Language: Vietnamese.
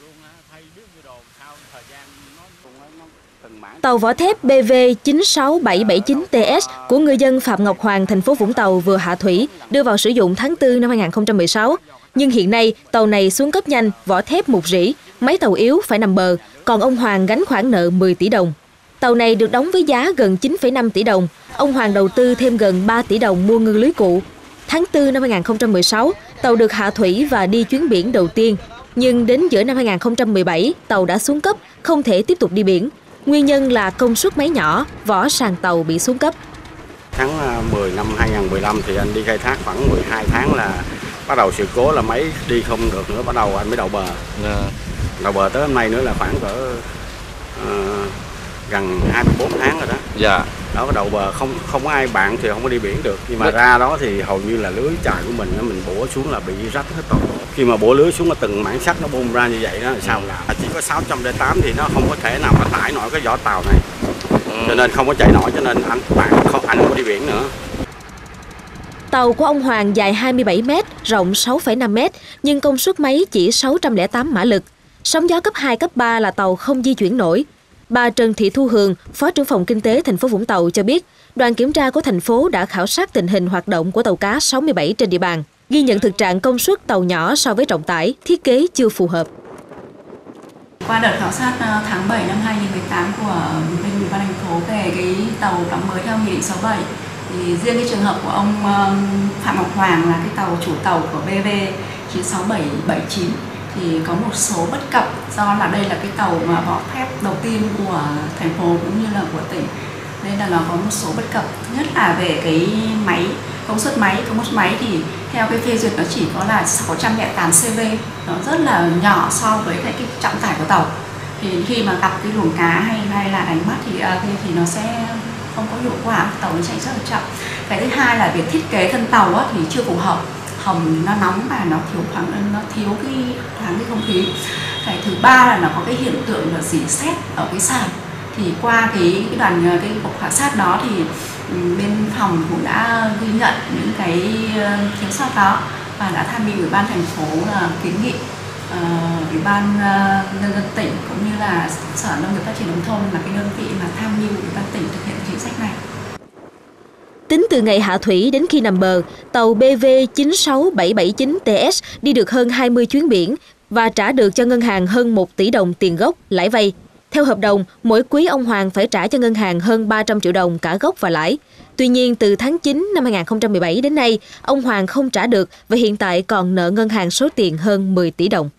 luôn á, thay biết như đồ sao thời gian nó cùng nó. Tàu vỏ thép BV 96779 TS của ngư dân Phạm Ngọc Hoàng, thành phố Vũng Tàu vừa hạ thủy, đưa vào sử dụng tháng 4 năm 2016. Nhưng hiện nay, tàu này xuống cấp nhanh, vỏ thép một rỉ, máy tàu yếu phải nằm bờ, còn ông Hoàng gánh khoản nợ 10 tỷ đồng. Tàu này được đóng với giá gần 9,5 tỷ đồng. Ông Hoàng đầu tư thêm gần 3 tỷ đồng mua ngư lưới cụ. Tháng 4 năm 2016, tàu được hạ thủy và đi chuyến biển đầu tiên nhưng đến giữa năm 2017, tàu đã xuống cấp, không thể tiếp tục đi biển. Nguyên nhân là công suất máy nhỏ, vỏ sàn tàu bị xuống cấp. Tháng 10 năm 2015 thì anh đi khai thác khoảng 12 tháng là bắt đầu sự cố là máy đi không được nữa, bắt đầu anh mới đầu bờ. Đầu bờ tới hôm nay nữa là khoảng cỡ uh, gần 24 tháng rồi đó. Dạ. Đó cái đầu bờ không không có ai bạn thì không có đi biển được. Nhưng mà ra đó thì hầu như là lưới chài của mình nó mình bổ xuống là bị rách hết toàn bộ. Khi mà bổ lưới xuống là từng mảng sắt nó bung ra như vậy đó là sao làm? Chỉ có 608 thì nó không có thể nào mà tải nổi cái vỏ tàu này. Cho nên không có chạy nổi cho nên anh bạn không anh không có đi biển nữa. Tàu của ông Hoàng dài 27 m, rộng 6,5 m, nhưng công suất máy chỉ 608 mã lực. Sóng gió cấp 2, cấp 3 là tàu không di chuyển nổi. Bà Trần Thị Thu Hường, Phó trưởng phòng Kinh tế thành phố Vũng Tàu cho biết, đoàn kiểm tra của thành phố đã khảo sát tình hình hoạt động của tàu cá 67 trên địa bàn, ghi nhận thực trạng công suất tàu nhỏ so với trọng tải, thiết kế chưa phù hợp. Qua đợt khảo sát ờ, tháng 7 năm 2018 của ờ, bên ủy ban thành phố về cái tàu đóng mới theo nghị định 67 thì riêng cái trường hợp của ông ờ, Phạm Ngọc Hoàng là cái tàu chủ tàu của BV 96779 thì có một số bất cập do là đây là cái tàu mà vỏ thép đầu tiên của thành phố cũng như là của tỉnh. Nên là nó có một số bất cập. Thứ nhất là về cái máy công suất máy công suất máy thì theo cái phê duyệt nó chỉ có là 608 cv nó rất là nhỏ so với lại cái trọng tải của tàu. Thì khi mà gặp cái luồng cá hay hay là đánh bắt à, thì thì nó sẽ không có hiệu quả tàu nó chạy rất là chậm. Cái thứ hai là việc thiết kế thân tàu á, thì chưa phù hợp hầm nó nóng và nó thiếu khoảng nó thiếu cái thoáng cái không khí. Cái thứ ba là nó có cái hiện tượng là dỉ xét ở cái sàn. Thì qua cái, cái đoàn cái cuộc khảo sát đó thì bên phòng cũng đã ghi nhận những cái ờ, thiếu sót đó và đã tham mưu ủy ban thành phố là kiến nghị uh, ủy ban uh, nhân dân tỉnh cũng như là sở nông nghiệp phát triển nông thôn là cái đơn vị mà tham mưu ủy ban tỉnh thực hiện chính sách này. Tính từ ngày hạ thủy đến khi nằm bờ, tàu BV 96779TS đi được hơn 20 chuyến biển và trả được cho ngân hàng hơn 1 tỷ đồng tiền gốc, lãi vay. Theo hợp đồng, mỗi quý ông Hoàng phải trả cho ngân hàng hơn 300 triệu đồng cả gốc và lãi. Tuy nhiên, từ tháng 9 năm 2017 đến nay, ông Hoàng không trả được và hiện tại còn nợ ngân hàng số tiền hơn 10 tỷ đồng.